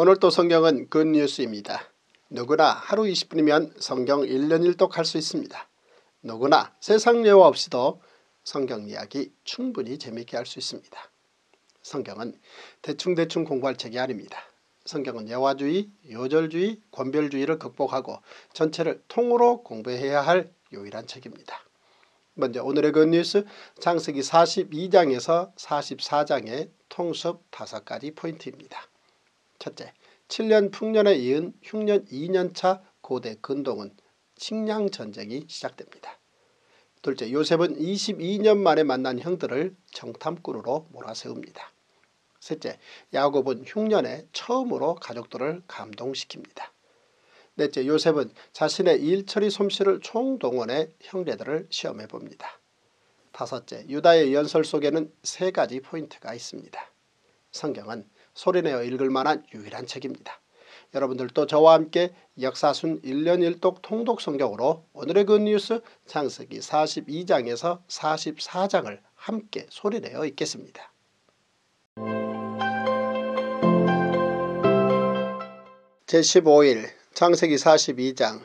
오늘도 성경은 굿뉴스입니다. 누구나 하루 20분이면 성경 1년 1독 할 수 있습니다. 누구나 세상 예화 없이도 성경 이야기 충분히 재미있게 할 수 있습니다. 성경은 대충대충 공부할 책이 아닙니다. 성경은 예화주의, 요절주의, 권별주의를 극복하고 전체를 통으로 공부해야 할 유일한 책입니다. 먼저 오늘의 굿뉴스 장세기 42장에서 44장의 통습 5가지 포인트입니다. 첫째, 7년 풍년에 이은 흉년 2년차 고대 근동은 식량전쟁이 시작됩니다. 둘째, 요셉은 22년 만에 만난 형들을 정탐꾼으로 몰아세웁니다. 셋째, 야곱은 흉년에 처음으로 가족들을 감동시킵니다. 넷째, 요셉은 자신의 일처리 솜씨를 총동원해 형제들을 시험해 봅니다. 다섯째, 유다의 연설 속에는 세 가지 포인트가 있습니다. 성경은 소리내어 읽을 만한 유일한 책입니다. 여러분들도 저와 함께 역사순 1년 1독 통독 성경으로 오늘의 굿뉴스 창세기 42장에서 44장을 함께 소리내어 읽겠습니다. 제15일 창세기 42장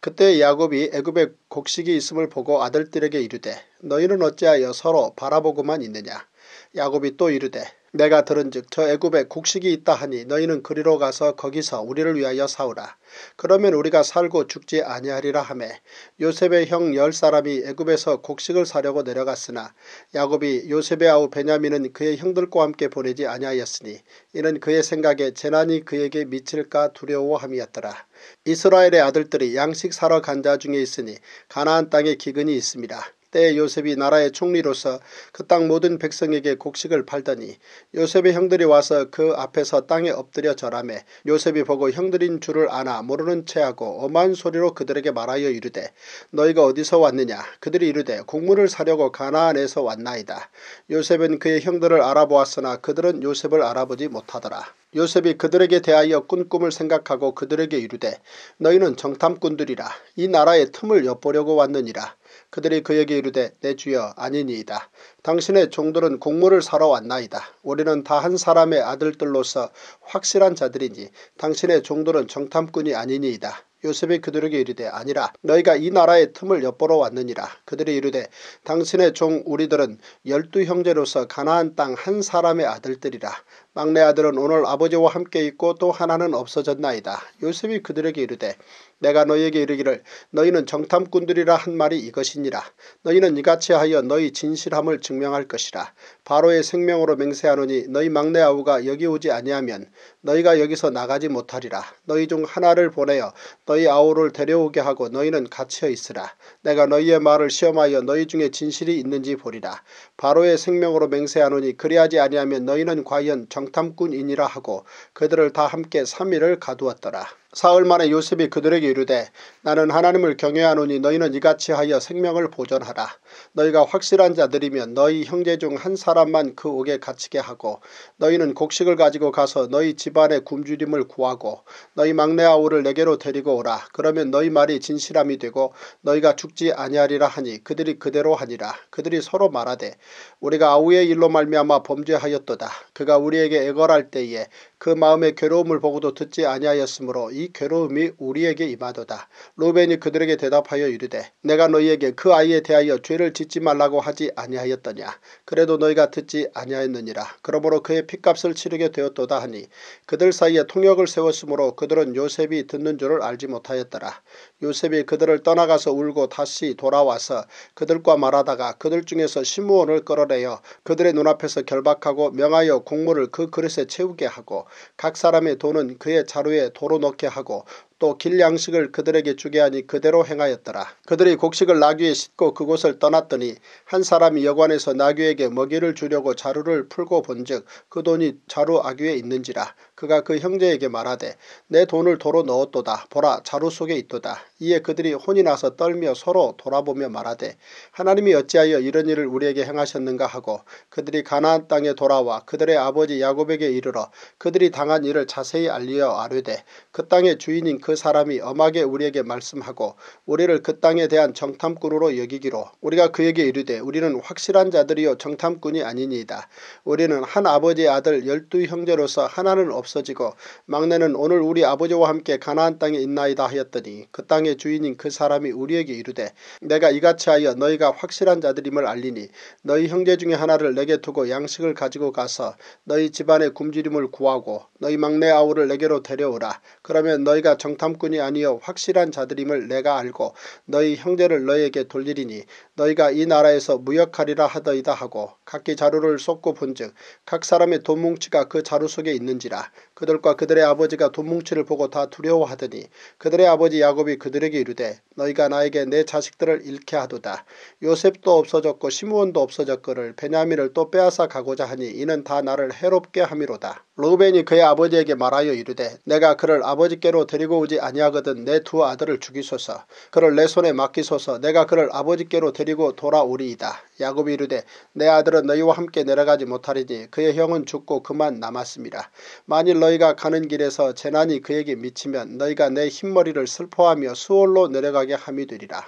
그때 야곱이 애굽에 곡식이 있음을 보고 아들들에게 이르되 너희는 어찌하여 서로 바라보고만 있느냐 야곱이 또 이르되 내가 들은즉 저 애굽에 곡식이 있다 하니 너희는 그리로 가서 거기서 우리를 위하여 사오라. 그러면 우리가 살고 죽지 아니하리라 하매 요셉의 형 열 사람이 애굽에서 곡식을 사려고 내려갔으나 야곱이 요셉의 아우 베냐민은 그의 형들과 함께 보내지 아니하였으니 이는 그의 생각에 재난이 그에게 미칠까 두려워함이었더라. 이스라엘의 아들들이 양식 사러 간 자 중에 있으니 가나안 땅에 기근이 있습니다. 때 요셉이 나라의 총리로서 그 땅 모든 백성에게 곡식을 팔더니 요셉의 형들이 와서 그 앞에서 땅에 엎드려 절하매 요셉이 보고 형들인 줄을 아나 모르는 체하고 엄한 소리로 그들에게 말하여 이르되 너희가 어디서 왔느냐 그들이 이르되 곡물을 사려고 가나안에서 왔나이다. 요셉은 그의 형들을 알아보았으나 그들은 요셉을 알아보지 못하더라. 요셉이 그들에게 대하여 꾼 꿈을 생각하고 그들에게 이르되 너희는 정탐꾼들이라 이 나라의 틈을 엿보려고 왔느니라. 그들이 그에게 이르되 내 주여 아니니이다. 당신의 종들은 곡물을 사러 왔나이다. 우리는 다 한 사람의 아들들로서 확실한 자들이니 당신의 종들은 정탐꾼이 아니니이다. 요셉이 그들에게 이르되 아니라 너희가 이 나라의 틈을 엿보러 왔느니라. 그들이 이르되 당신의 종 우리들은 열두 형제로서 가나안 땅 한 사람의 아들들이라. 막내 아들은 오늘 아버지와 함께 있고 또 하나는 없어졌나이다. 요셉이 그들에게 이르되 내가 너희에게 이르기를 너희는 정탐꾼들이라 한 말이 이것이니라. 너희는 이같이 하여 너희 진실함을 증명할 것이라. 바로의 생명으로 맹세하노니 너희 막내 아우가 여기 오지 아니하면 너희가 여기서 나가지 못하리라. 너희 중 하나를 보내어 너희 아우를 데려오게 하고 너희는 갇혀 있으라. 내가 너희의 말을 시험하여 너희 중에 진실이 있는지 보리라. 바로의 생명으로 맹세하노니 그리하지 아니하면 너희는 과연 정탐꾼이니라 하고 그들을 다 함께 3일을 가두었더라. 사흘 만에 요셉이 그들에게 이르되 나는 하나님을 경외하노니 너희는 이같이 하여 생명을 보존하라. 너희가 확실한 자들이면 너희 형제 중 한 사람만 그 옥에 갇히게 하고 너희는 곡식을 가지고 가서 너희 집안의 굶주림을 구하고 너희 막내 아우를 내게로 데리고 오라. 그러면 너희 말이 진실함이 되고 너희가 죽지 아니하리라 하니 그들이 그대로 하니라. 그들이 서로 말하되 우리가 아우의 일로 말미암아 범죄하였도다. 그가 우리에게 애걸할 때에 그 마음의 괴로움을 보고도 듣지 아니하였으므로 이 괴로움이 우리에게 임하도다. 로벤이 그들에게 대답하여 이르되 내가 너희에게 그 아이에 대하여 죄를 짓지 말라고 하지 아니하였더냐. 그래도 너희가 듣지 아니하였느니라. 그러므로 그의 핏값을 치르게 되었도다 하니 그들 사이에 통역을 세웠으므로 그들은 요셉이 듣는 줄을 알지 못하였더라. 요셉이 그들을 떠나가서 울고 다시 돌아와서 그들과 말하다가 그들 중에서 시므온을 끌어내어 그들의 눈앞에서 결박하고 명하여 곡물을 그 그릇에 채우게 하고 각 사람의 돈은 그의 자루에 도로 넣게 하고 또 길 양식을 그들에게 주게 하니 그대로 행하였더라. 그들이 곡식을 나귀에 싣고 그곳을 떠났더니 한 사람이 여관에서 나귀에게 먹이를 주려고 자루를 풀고 본즉 그 돈이 자루 아귀에 있는지라. 그가 그 형제에게 말하되 내 돈을 도로 넣었도다. 보라 자루 속에 있도다. 이에 그들이 혼이 나서 떨며 서로 돌아보며 말하되 하나님이 어찌하여 이런 일을 우리에게 행하셨는가 하고 그들이 가나안 땅에 돌아와 그들의 아버지 야곱에게 이르러 그들이 당한 일을 자세히 알리어 아뢰되 그 땅의 주인인 그그 사람이 엄하게 우리에게 말씀하고 우리를 그 땅에 대한 정탐꾼으로 여기기로 우리가 그에게 이르되 우리는 확실한 자들이요 정탐꾼이 아니니이다. 우리는 한 아버지의 아들 열두 형제로서 하나는 없어지고 막내는 오늘 우리 아버지와 함께 가나안 땅에 있나이다 하였더니 그 땅의 주인인 그 사람이 우리에게 이르되 내가 이같이 하여 너희가 확실한 자들임을 알리니 너희 형제 중에 하나를 내게 두고 양식을 가지고 가서 너희 집안의 굶주림을 구하고 너희 막내 아우를 내게로 데려오라. 그러면 너희가 정 탐꾼이 아니여 확실한 자들임을 내가 알고 너희 형제를 너희에게 돌리리니 너희가 이 나라에서 무역하리라 하더이다 하고 각기 자루를 쏟고 본즉 각 사람의 돈뭉치가 그 자루 속에 있는지라 그들과 그들의 아버지가 돈뭉치를 보고 다 두려워하더니 그들의 아버지 야곱이 그들에게 이르되 너희가 나에게 내 자식들을 잃게 하도다. 요셉도 없어졌고 시므온도 없어졌거를 베냐민을 또 빼앗아 가고자 하니 이는 다 나를 해롭게 함이로다. 루벤이 그의 아버지에게 말하여 이르되 내가 그를 아버지께로 데리고 오지 아니하거든 내 두 아들을 죽이소서 그를 내 손에 맡기소서 내가 그를 아버지께로 데리고 돌아오리이다. 야곱이 이르되 내 아들은 너희와 함께 내려가지 못하리니 그의 형은 죽고 그만 남았습니다. 만일 너희가 가는 길에서 재난이 그에게 미치면 너희가 내 흰머리를 슬퍼하며 수월로 내려가게 함이 되리라.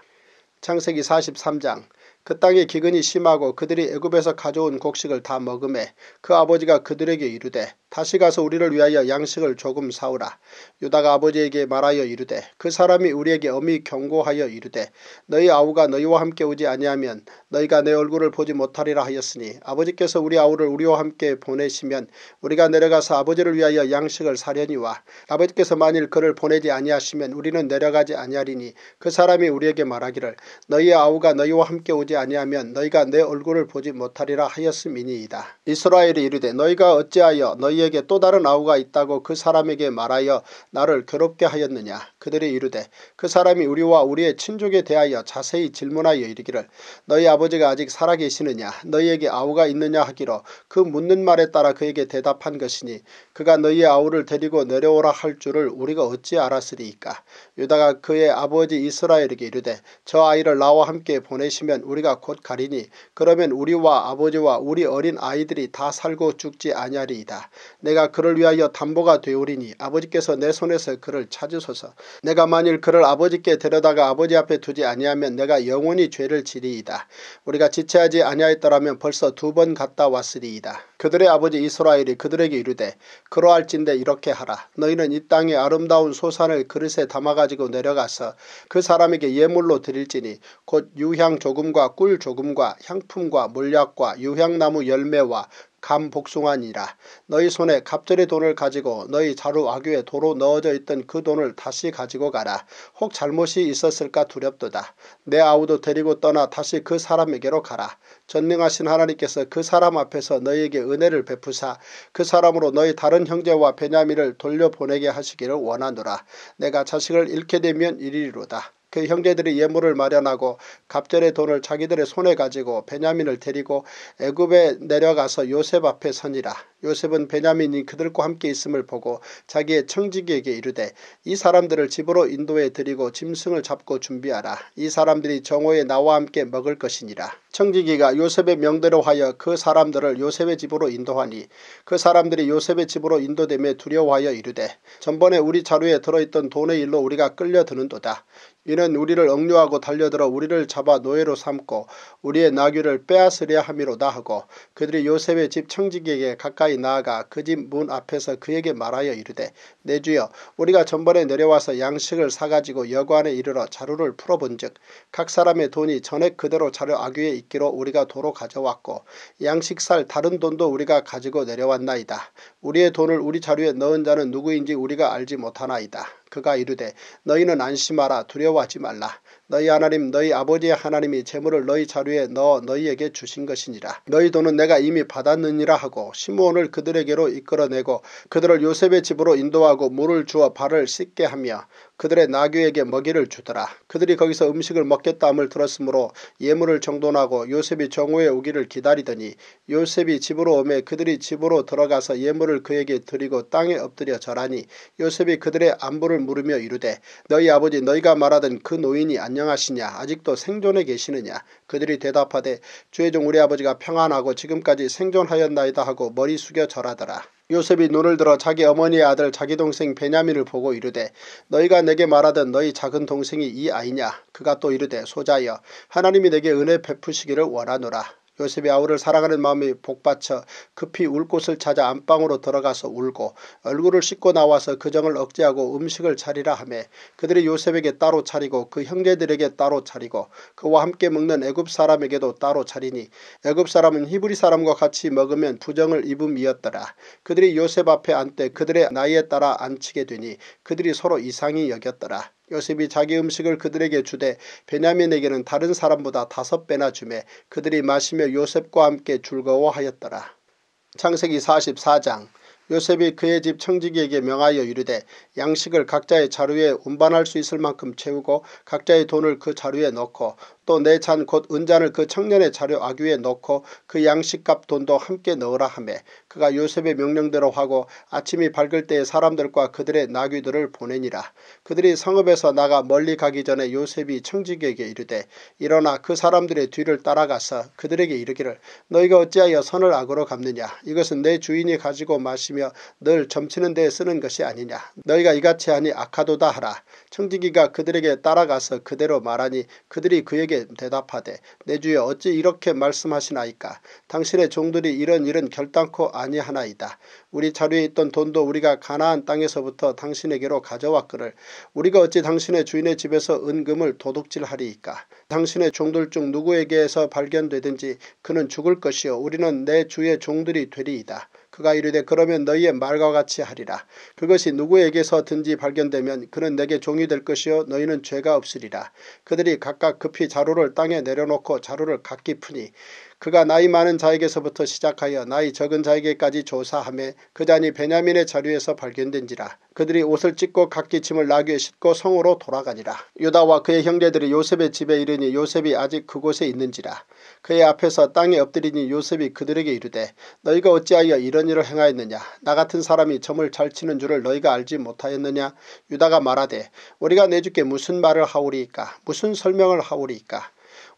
창세기 43장 그 땅에 기근이 심하고 그들이 애굽에서 가져온 곡식을 다 먹음에 그 아버지가 그들에게 이르되 다시 가서 우리를 위하여 양식을 조금 사오라. 유다가 아버지에게 말하여 이르되 그 사람이 우리에게 엄히 경고하여 이르되 너희 아우가 너희와 함께 오지 아니하면 너희가 내 얼굴을 보지 못하리라 하였으니 아버지께서 우리 아우를 우리와 함께 보내시면 우리가 내려가서 아버지를 위하여 양식을 사려니와 아버지께서 만일 그를 보내지 아니하시면 우리는 내려가지 아니하리니 그 사람이 우리에게 말하기를 너희 아우가 너희와 함께 오지 아니하면 너희가 내 얼굴을 보지 못하리라 하였음이니이다. 이스라엘이 이르되 너희가 어찌하여 너희에게 또 다른 아우가 있다고 그 사람에게 말하여 나를 괴롭게 하였느냐? 그들이 이르되 그 사람이 우리와 우리의 친족에 대하여 자세히 질문하여 이르기를 너희 아버지가 아직 살아계시느냐? 너희에게 아우가 있느냐? 하기로 그 묻는 말에 따라 그에게 대답한 것이니 그가 너희의 아우를 데리고 내려오라 할 줄을 우리가 어찌 알았으리이까? 유다가 그의 아버지 이스라엘에게 이르되 저 아이를 나와 함께 보내시면 우리가 곧 가리니 그러면 우리와 아버지와 우리 어린 아이들이 다 살고 죽지 아니하리이다. 내가 그를 위하여 담보가 되오리니 아버지께서 내 손에서 그를 찾으소서. 내가 만일 그를 아버지께 데려다가 아버지 앞에 두지 아니하면 내가 영원히 죄를 지리이다. 우리가 지체하지 아니하였더라면 벌써 두 번 갔다 왔으리이다. 그들의 아버지 이스라엘이 그들에게 이르되 그러할진대 이렇게 하라. 너희는 이 땅의 아름다운 소산을 그릇에 담아가지고 내려가서 그 사람에게 예물로 드릴지니 곧 유향 조금과 꿀 조금과 향품과 몰약과 유향나무 열매와 감 복숭아니라 너희 손에 갑절의 돈을 가지고 너희 자루 아귀에 도로 넣어져 있던 그 돈을 다시 가지고 가라. 혹 잘못이 있었을까 두렵도다. 내 아우도 데리고 떠나 다시 그 사람에게로 가라. 전능하신 하나님께서 그 사람 앞에서 너희에게 은혜를 베푸사 그 사람으로 너희 다른 형제와 베냐민을 돌려보내게 하시기를 원하노라. 내가 자식을 잃게 되면 이리로다. 그 형제들이 예물을 마련하고 갑절의 돈을 자기들의 손에 가지고 베냐민을 데리고 애굽에 내려가서 요셉 앞에 서니라. 요셉은 베냐민이 그들과 함께 있음을 보고 자기의 청지기에게 이르되 이 사람들을 집으로 인도해 드리고 짐승을 잡고 준비하라. 이 사람들이 정오에 나와 함께 먹을 것이니라. 청지기가 요셉의 명대로 하여 그 사람들을 요셉의 집으로 인도하니 그 사람들이 요셉의 집으로 인도됨에 두려워하여 이르되 전번에 우리 자루에 들어있던 돈의 일로 우리가 끌려드는도다. 이는 우리를 억류하고 달려들어 우리를 잡아 노예로 삼고 우리의 나귀를 빼앗으려 함이로다 하고 그들이 요셉의 집 청지기에게 가까이 나아가 그 집 문 앞에서 그에게 말하여 이르되 내 주여 우리가 전번에 내려와서 양식을 사가지고 여관에 이르러 자루를 풀어본즉 각 사람의 돈이 전액 그대로 자루 아귀에 있기로 우리가 도로 가져왔고 양식 살 다른 돈도 우리가 가지고 내려왔나이다. 우리의 돈을 우리 자루에 넣은 자는 누구인지 우리가 알지 못하나이다. 그가 이르되 너희는 안심하라 두려워하지 말라. 너희 하나님 너희 아버지의 하나님이 재물을 너희 자루에 넣어 너희에게 주신 것이니라. 너희 돈은 내가 이미 받았느니라 하고 시므온을 그들에게로 이끌어내고 그들을 요셉의 집으로 인도하고 물을 주어 발을 씻게 하며 그들의 나귀에게 먹이를 주더라. 그들이 거기서 음식을 먹겠다 함을 들었으므로 예물을 정돈하고 요셉이 정오에 오기를 기다리더니 요셉이 집으로 오매 그들이 집으로 들어가서 예물을 그에게 드리고 땅에 엎드려 절하니 요셉이 그들의 안부를 물으며 이르되 너희 아버지 너희가 말하던 그 노인이 안녕하시냐? 아직도 생존해 계시느냐? 그들이 대답하되 주의 종 우리 아버지가 평안하고 지금까지 생존하였나이다 하고 머리 숙여 절하더라. 요셉이 눈을 들어 자기 어머니의 아들 자기 동생 베냐민을 보고 이르되 너희가 내게 말하던 너희 작은 동생이 이 아이냐? 그가 또 이르되 소자여 하나님이 내게 은혜 베푸시기를 원하노라 요셉이 아우를 사랑하는 마음이 복받쳐 급히 울 곳을 찾아 안방으로 들어가서 울고 얼굴을 씻고 나와서 그 정을 억제하고 음식을 차리라 하매 그들이 요셉에게 따로 차리고 그 형제들에게 따로 차리고 그와 함께 먹는 애굽 사람에게도 따로 차리니 애굽 사람은 히브리 사람과 같이 먹으면 부정을 입음이었더라. 그들이 요셉 앞에 앉되 그들의 나이에 따라 앉히게 되니 그들이 서로 이상히 여겼더라. 요셉이 자기 음식을 그들에게 주되 베냐민에게는 다른 사람보다 다섯 배나 주매 그들이 마시며 요셉과 함께 즐거워하였더라. 창세기 44장 요셉이 그의 집 청지기에게 명하여 이르되 양식을 각자의 자루에 운반할 수 있을 만큼 채우고 각자의 돈을 그 자루에 넣고 또 내 잔 곧 은잔을 그 청년의 자료 아귀에 넣고 그 양식값 돈도 함께 넣으라 하매 그가 요셉의 명령대로 하고 아침이 밝을 때에 사람들과 그들의 나귀들을 보내니라. 그들이 성읍에서 나가 멀리 가기 전에 요셉이 청지기에게 이르되 일어나 그 사람들의 뒤를 따라가서 그들에게 이르기를 너희가 어찌하여 선을 악으로 갚느냐 이것은 내 주인이 가지고 마시며 늘 점치는 데에 쓰는 것이 아니냐 너희가 이같이 하니 악하도다 하라. 청지기가 그들에게 따라가서 그대로 말하니 그들이 그에게 대답하되 내 주여 어찌 이렇게 말씀하시나이까 당신의 종들이 이런 일은 결단코 아니하나이다. 우리 자루에 있던 돈도 우리가 가나안 땅에서부터 당신에게로 가져왔거늘 우리가 어찌 당신의 주인의 집에서 은금을 도둑질하리이까 당신의 종들 중 누구에게서 발견되든지 그는 죽을 것이요 우리는 내 주의 종들이 되리이다. 그가 이르되 그러면 너희의 말과 같이 하리라. 그것이 누구에게서든지 발견되면 그는 내게 종이 될 것이요 너희는 죄가 없으리라. 그들이 각각 급히 자루를 땅에 내려놓고 자루를 각기 푸니 그가 나이 많은 자에게서부터 시작하여 나이 적은 자에게까지 조사하며 그 잔이 베냐민의 자리에서 발견된지라. 그들이 옷을 찢고 각기 짐을 나귀에 싣고 성으로 돌아가니라. 유다와 그의 형제들이 요셉의 집에 이르니 요셉이 아직 그곳에 있는지라. 그의 앞에서 땅에 엎드리니 요셉이 그들에게 이르되 너희가 어찌하여 이런 일을 행하였느냐. 나 같은 사람이 점을 잘 치는 줄을 너희가 알지 못하였느냐. 유다가 말하되 우리가 내 주께 무슨 말을 하오리이까 무슨 설명을 하오리이까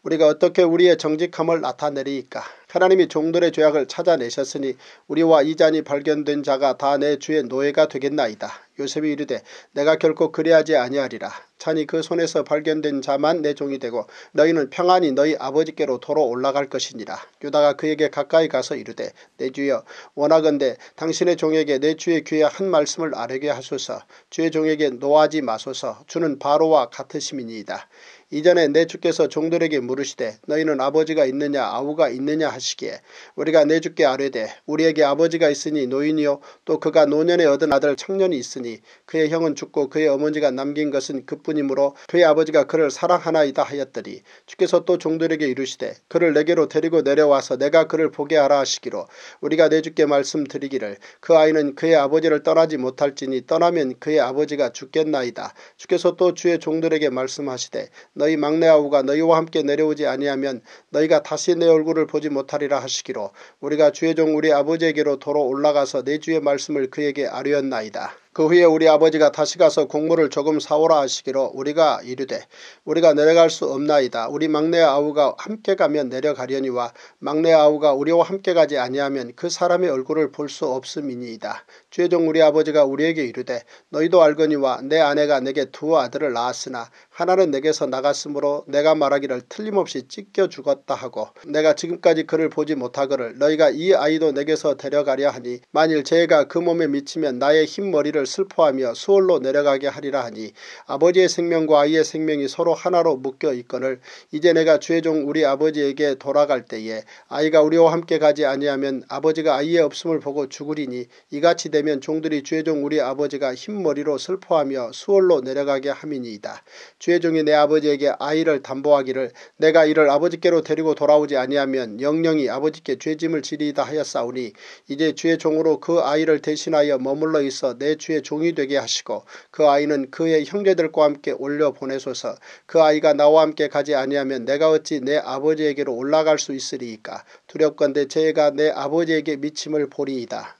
우리가 어떻게 우리의 정직함을 나타내리이까 하나님이 종들의 죄악을 찾아내셨으니 우리와 이 잔이 발견된 자가 다 내 주의 노예가 되겠나이다. 요셉이 이르되 내가 결코 그리하지 아니하리라. 찬이 그 손에서 발견된 자만 내 종이 되고 너희는 평안히 너희 아버지께로 도로 올라갈 것이니라. 유다가 그에게 가까이 가서 이르되 내 주여 원하건대 당신의 종에게 내 주의 귀에 한 말씀을 아뢰게 하소서 주의 종에게 노하지 마소서 주는 바로와 같으심이니이다. 이전에 내 주께서 종들에게 물으시되 너희는 아버지가 있느냐 아우가 있느냐 하시 기에 우리가 내 주께 아뢰되 우리에게 아버지가 있으니 노인이요 또 그가 노년에 얻은 아들 청년이 있으니 그의 형은 죽고 그의 어머니가 남긴 것은 그뿐이므로 그의 아버지가 그를 사랑하나이다 하였더니 주께서 또 종들에게 이르시되 그를 내게로 데리고 내려와서 내가 그를 보게 하라 하시기로 우리가 내 주께 말씀드리기를 그 아이는 그의 아버지를 떠나지 못할지니 떠나면 그의 아버지가 죽겠나이다. 주께서 또 주의 종들에게 말씀하시되 너희 막내 아우가 너희와 함께 내려오지 아니하면 너희가 다시 내 얼굴을 보지 못하 리라 하시기로 우리가 주의 종 우리 아버지에게로 도로 올라가서 내 주의 말씀을 그에게 아뢰었나이다. 그 후에 우리 아버지가 다시 가서 곡물을 조금 사오라 하시기로 우리가 이르되 우리가 내려갈 수 없나이다. 우리 막내 아우가 함께 가면 내려가려니와 막내 아우가 우리와 함께 가지 아니하면 그 사람의 얼굴을 볼 수 없음이니이다. 최종 우리 아버지가 우리에게 이르되 너희도 알거니와 내 아내가 내게 두 아들을 낳았으나 하나는 내게서 나갔으므로 내가 말하기를 틀림없이 찢겨 죽었다 하고 내가 지금까지 그를 보지 못하거를 너희가 이 아이도 내게서 데려가려 하니 만일 죄가 그 몸에 미치면 나의 흰머리를 슬퍼하며 수월로 내려가게 하리라 하니 아버지의 생명과 아이의 생명이 서로 하나로 묶여 있거늘 이제 내가 최종 우리 아버지에게 돌아갈 때에 아이가 우리와 함께 가지 아니하면 아버지가 아이의 없음을 보고 죽으리니 이같이 되면 종들이 최종 우리 아버지가 흰머리로 슬퍼하며 수월로 내려가게 함이니이다. 주의 종이 내 아버지에게 아이를 담보하기를 내가 이를 아버지께로 데리고 돌아오지 아니하면 영영이 아버지께 죄짐을 지리이다 하였사오니 이제 주의 종으로 그 아이를 대신하여 머물러 있어 내 주의 종이 되게 하시고 그 아이는 그의 형제들과 함께 올려 보내소서 그 아이가 나와 함께 가지 아니하면 내가 어찌 내 아버지에게로 올라갈 수 있으리이까 두렵건대 제가 내 아버지에게 미침을 보리이다.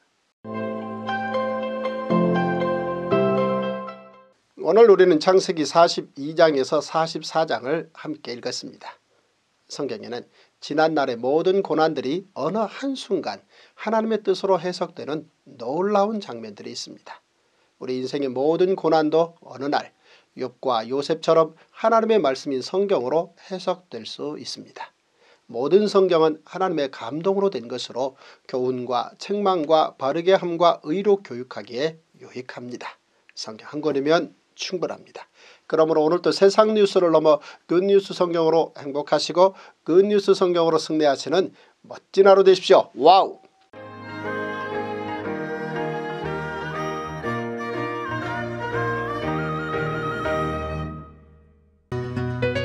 오늘 우리는 창세기 42장에서 44장을 함께 읽었습니다. 성경에는 지난날의 모든 고난들이 어느 한순간 하나님의 뜻으로 해석되는 놀라운 장면들이 있습니다. 우리 인생의 모든 고난도 어느 날 욥과 요셉처럼 하나님의 말씀인 성경으로 해석될 수 있습니다. 모든 성경은 하나님의 감동으로 된 것으로 교훈과 책망과 바르게 함과 의로 교육하기에 유익합니다. 성경 한 권이면 충분합니다. 그러므로 오늘도 세상 뉴스를 넘어 good news 성경으로 행복하시고 good news 성경으로 승리하시는 멋진 하루 되십시오. 와우!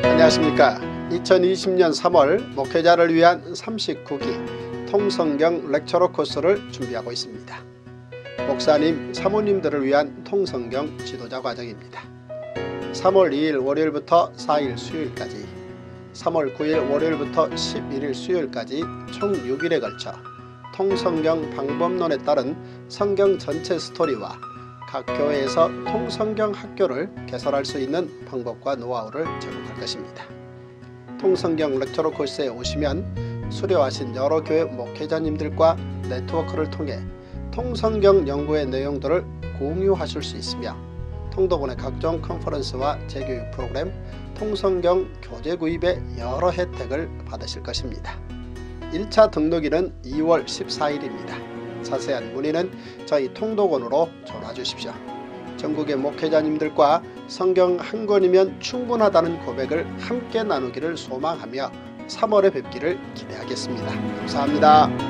안녕하십니까 2020년 3월 목회자를 위한 39기 통성경 렉처러 코스를 준비하고 있습니다. 목사님 사모님들을 위한 통성경 지도자 과정입니다. 3월 2일 월요일부터 4일 수요일까지 3월 9일 월요일부터 11일 수요일까지 총 6일에 걸쳐 통성경 방법론에 따른 성경 전체 스토리와 각 교회에서 통성경 학교를 개설할 수 있는 방법과 노하우를 제공할 것입니다. 통성경 렉처러 코스에 오시면 수료하신 여러 교회 목회자님들과 네트워크를 통해 통성경 연구의 내용들을 공유하실 수 있으며 통도군의 각종 컨퍼런스와 재교육 프로그램 통성경 교재 구입의 여러 혜택을 받으실 것입니다. 1차 등록일은 2월 14일입니다. 자세한 문의는 저희 통독원으로 전화 주십시오. 전국의 목회자님들과 성경 한 권이면 충분하다는 고백을 함께 나누기를 소망하며 3월에 뵙기를 기대하겠습니다. 감사합니다.